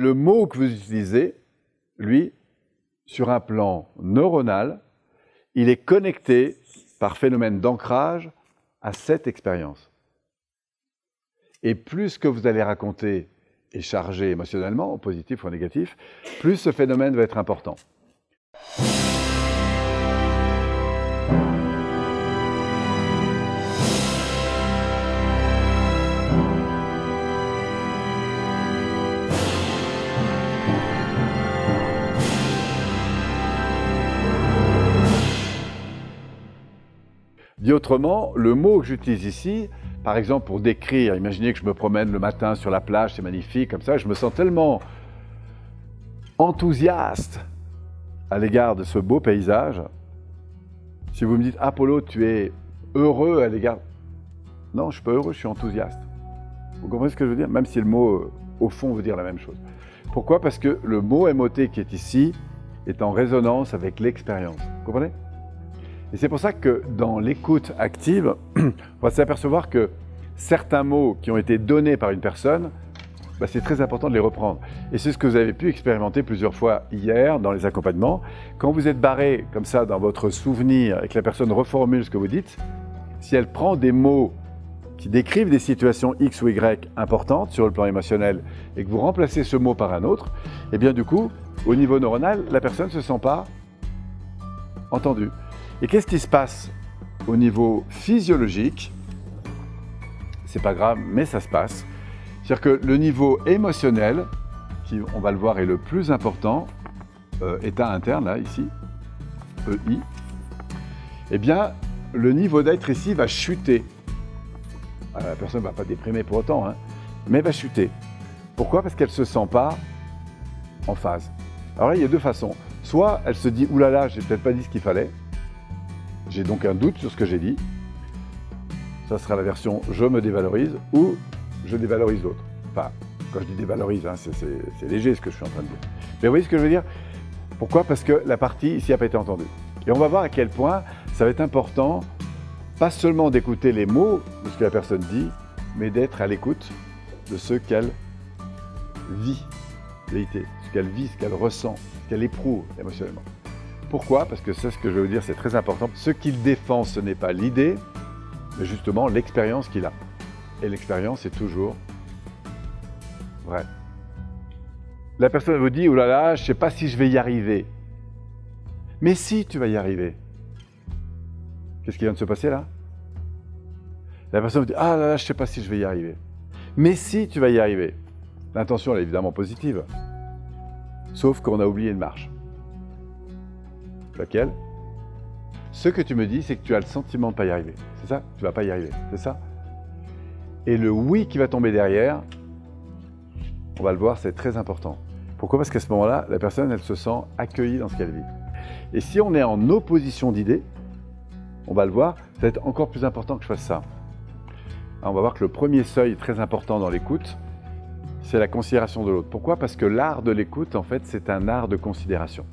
Le mot que vous utilisez, lui, sur un plan neuronal, il est connecté par phénomène d'ancrage à cette expérience. Et plus que vous allez raconter est chargé émotionnellement, positif ou négatif, plus ce phénomène va être important. Dit autrement, le mot que j'utilise ici, par exemple pour décrire, imaginez que je me promène le matin sur la plage, c'est magnifique, comme ça, je me sens tellement enthousiaste à l'égard de ce beau paysage. Si vous me dites, Apollo, tu es heureux à l'égard... Non, je ne suis pas heureux, je suis enthousiaste. Vous comprenez ce que je veux dire? Même si le mot, euh, au fond, veut dire la même chose. Pourquoi? Parce que le mot MOT qui est ici est en résonance avec l'expérience. Vous comprenez? Et c'est pour ça que dans l'écoute active, on va s'apercevoir que certains mots qui ont été donnés par une personne, bah, c'est très important de les reprendre. Et c'est ce que vous avez pu expérimenter plusieurs fois hier dans les accompagnements. Quand vous êtes barré comme ça dans votre souvenir et que la personne reformule ce que vous dites, si elle prend des mots qui décrivent des situations X ou Y importantes sur le plan émotionnel et que vous remplacez ce mot par un autre, et eh bien du coup, au niveau neuronal, la personne ne se sent pas entendue. Et qu'est-ce qui se passe au niveau physiologique? C'est pas grave, mais ça se passe. C'est-à-dire que le niveau émotionnel, qui on va le voir est le plus important, euh, état interne ici, EI, eh bien, le niveau d'être ici va chuter. Ah, la personne ne va pas déprimer pour autant, hein, mais va chuter. Pourquoi? Parce qu'elle ne se sent pas en phase. Alors là, il y a deux façons. Soit elle se dit, oulala, j'ai peut-être pas dit ce qu'il fallait, j'ai donc un doute sur ce que j'ai dit. Ça sera la version je me dévalorise ou je dévalorise l'autre. Enfin, quand je dis dévalorise, hein, c'est léger ce que je suis en train de dire. Mais vous voyez ce que je veux dire? Pourquoi? Parce que la partie ici n'a pas été entendue. Et on va voir à quel point ça va être important, pas seulement d'écouter les mots de ce que la personne dit, mais d'être à l'écoute de ce qu'elle vit, ce qu'elle vit, ce qu'elle ressent, ce qu'elle éprouve émotionnellement. Pourquoi Parce que c'est ce que je veux dire, c'est très important. Ce qu'il défend, ce n'est pas l'idée, mais justement l'expérience qu'il a. Et l'expérience est toujours vraie. La personne vous dit, oh là là, je ne sais pas si je vais y arriver. Mais si tu vas y arriver. Qu'est-ce qui vient de se passer là? La personne vous dit, ah là là, je ne sais pas si je vais y arriver. Mais si tu vas y arriver. L'intention, est évidemment positive. Sauf qu'on a oublié une marche. Laquelle? Ce que tu me dis, c'est que tu as le sentiment de pas y arriver. C'est ça? Tu vas pas y arriver. C'est ça? Et le oui qui va tomber derrière, on va le voir, c'est très important. Pourquoi? Parce qu'à ce moment-là, la personne, elle se sent accueillie dans ce qu'elle vit. Et si on est en opposition d'idées, on va le voir, ça va être encore plus important que je fasse ça. on va voir que le premier seuil très important dans l'écoute, c'est la considération de l'autre. Pourquoi? Parce que l'art de l'écoute, en fait, c'est un art de considération.